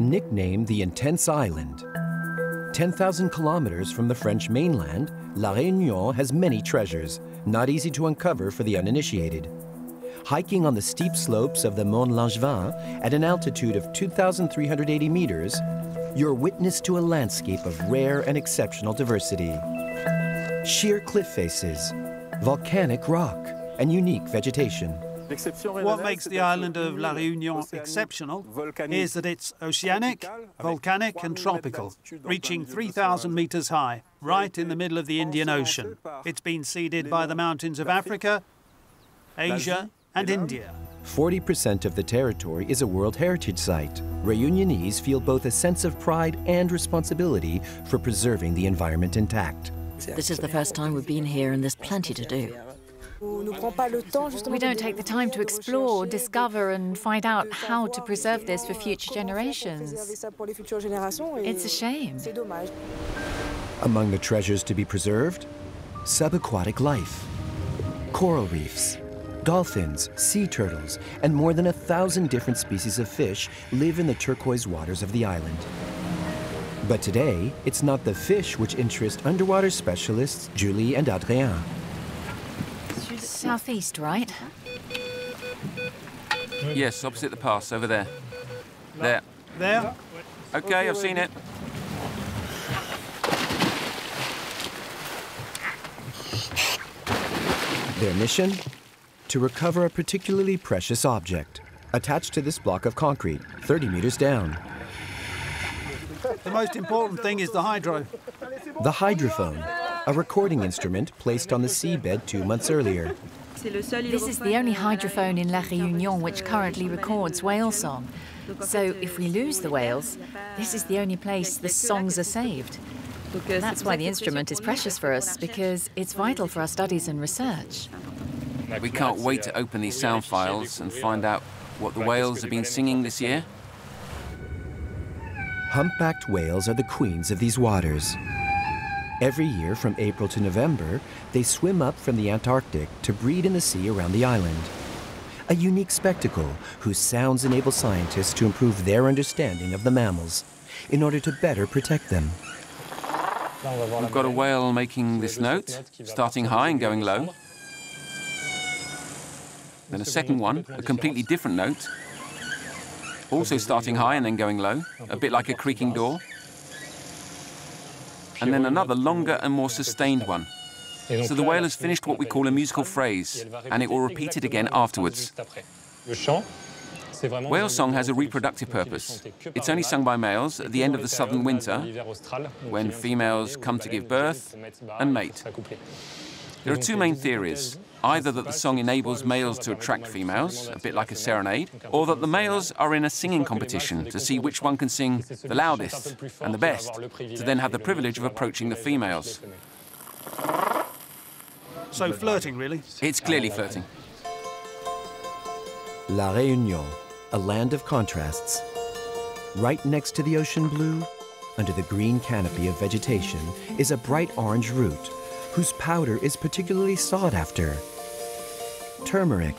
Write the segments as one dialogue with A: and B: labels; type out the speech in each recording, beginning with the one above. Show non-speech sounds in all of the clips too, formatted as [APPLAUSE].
A: Nicknamed the Intense Island, 10,000 kilometers from the French mainland, La Réunion has many treasures, not easy to uncover for the uninitiated. Hiking on the steep slopes of the Mont Langevin at an altitude of 2,380 meters, you're witness to a landscape of rare and exceptional diversity. Sheer cliff faces, volcanic rock, and unique vegetation.
B: What makes the island of La Réunion exceptional is that it's oceanic, volcanic and tropical, reaching 3,000 metres high, right in the middle of the Indian Ocean. It's been seeded by the mountains of Africa, Asia and India.
A: 40% of the territory is a World Heritage Site. Reunionese feel both a sense of pride and responsibility for preserving the environment intact.
C: This is the first time we've been here and there's plenty to do.
D: We don't take the time to explore, discover, and find out how to preserve this for future generations. It's a shame.
A: Among the treasures to be preserved, subaquatic life, coral reefs, dolphins, sea turtles, and more than a thousand different species of fish live in the turquoise waters of the island. But today, it's not the fish which interest underwater specialists Julie and Adrien.
D: Southeast, right?
E: Yes, opposite the pass, over there. There.
B: There?
E: Okay, I've seen it.
A: Their mission? To recover a particularly precious object, attached to this block of concrete, 30 meters down.
B: The most important thing is the hydro.
A: The hydrophone, a recording instrument placed on the seabed two months earlier.
D: This is the only hydrophone in La Réunion which currently records whale song. So if we lose the whales, this is the only place the songs are saved. That's why the instrument is precious for us, because it's vital for our studies and research.
E: We can't wait to open these sound files and find out what the whales have been singing this year.
A: Humpbacked whales are the queens of these waters. Every year from April to November, they swim up from the Antarctic to breed in the sea around the island. A unique spectacle whose sounds enable scientists to improve their understanding of the mammals in order to better protect them.
E: We've got a whale making this note, starting high and going low. Then a second one, a completely different note, also starting high and then going low, a bit like a creaking door. And then another longer and more sustained one. So the whale has finished what we call a musical phrase, and it will repeat it again afterwards. Whale song has a reproductive purpose. It's only sung by males at the end of the southern winter, when females come to give birth and mate. There are two main theories. Either that the song enables males to attract females, a bit like a serenade, or that the males are in a singing competition to see which one can sing the loudest and the best, to then have the privilege of approaching the females.
B: So flirting, really?
E: It's clearly flirting.
A: La Réunion, a land of contrasts. Right next to the ocean blue, under the green canopy of vegetation, is a bright orange root, whose powder is particularly sought after. Turmeric.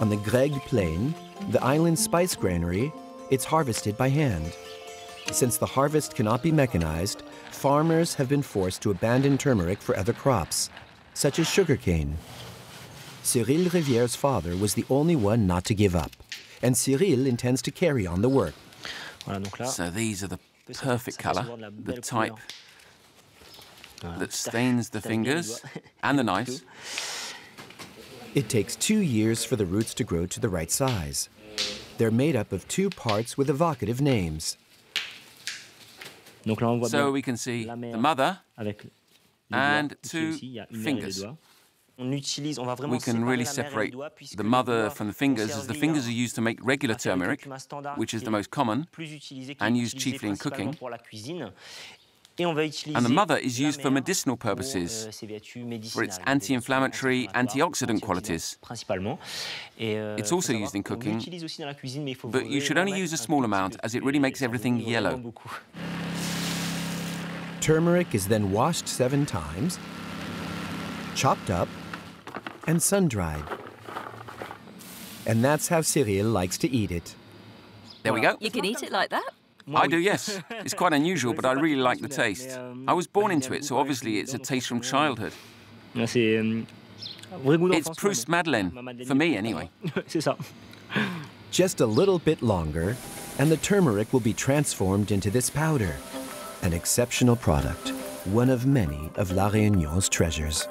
A: On the Grègues Plain, the island's spice granary, it's harvested by hand. Since the harvest cannot be mechanized, farmers have been forced to abandon turmeric for other crops, such as sugarcane. Cyril Riviere's father was the only one not to give up, and Cyril intends to carry on the work.
E: So these are the perfect colour, the type that stains the fingers [LAUGHS] and the knives.
A: It takes two years for the roots to grow to the right size. They're made up of two parts with evocative names.
E: So we can see the mother and two fingers. We can really separate the mother from the fingers as the fingers are used to make regular turmeric, which is the most common and used chiefly in cooking. And the mother is used for medicinal purposes, for its anti-inflammatory, antioxidant qualities. It's also used in cooking, but you should only use a small amount as it really makes everything yellow.
A: Turmeric is then washed seven times, chopped up, and sun-dried. And that's how Cyril likes to eat it.
E: There we go.
C: You can eat it like that?
E: I do, yes. It's quite unusual, [LAUGHS] but I really like the taste. I was born into it, so obviously it's a taste from childhood. It's Proust Madeleine, for me anyway. [LAUGHS]
A: Just a little bit longer, and the turmeric will be transformed into this powder. An exceptional product, one of many of La Réunion's treasures.